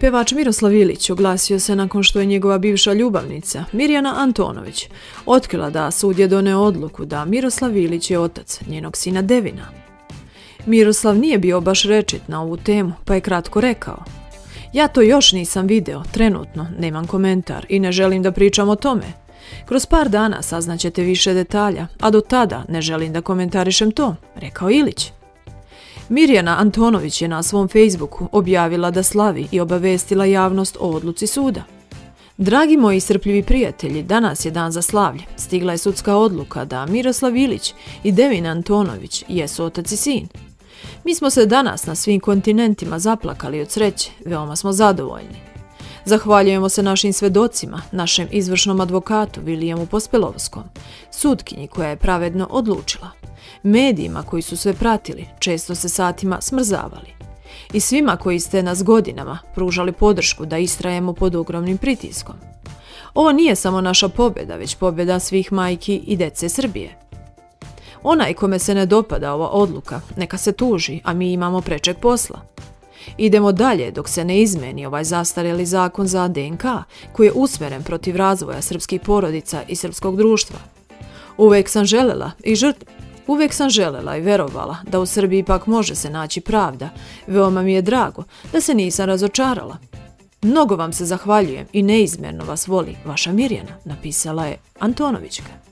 Pevač Miroslav Ilić oglasio se nakon što je njegova bivša ljubavnica, Mirjana Antonović, otkrila da sud je doneo odluku da Miroslav Ilić je otac njenog sina Devina. Miroslav nije bio baš rečit na ovu temu, pa je kratko rekao Ja to još nisam video, trenutno, nemam komentar i ne želim da pričam o tome. Kroz par dana saznaćete više detalja, a do tada ne želim da komentarišem to, rekao Ilić. Mirjana Antonović je na svom Facebooku objavila da slavi i obavestila javnost o odluci suda. Dragi moji srpljivi prijatelji, danas je dan za slavlje. Stigla je sudska odluka da Miroslav Ilić i Devin Antonović jesu otac i sin. Mi smo se danas na svim kontinentima zaplakali od sreće, veoma smo zadovoljni. Zahvaljujemo se našim svedocima, našem izvršnom advokatu Vilijemu Pospelovskom, sudkinji koja je pravedno odlučila medijima koji su sve pratili, često se satima smrzavali. I svima koji ste nas godinama pružali podršku da istrajemo pod ogromnim pritiskom. Ovo nije samo naša pobjeda, već pobjeda svih majki i dece Srbije. Onaj kome se ne dopada ova odluka, neka se tuži, a mi imamo prečeg posla. Idemo dalje dok se ne izmeni ovaj zastareli zakon za DNK koji je usmeren protiv razvoja srpskih porodica i srpskog društva. Uvek sam želela i žrt Uvijek sam želela i verovala da u Srbiji ipak može se naći pravda. Veoma mi je drago da se nisam razočarala. Mnogo vam se zahvaljujem i neizmjerno vas voli vaša Mirjana, napisala je Antonovićka.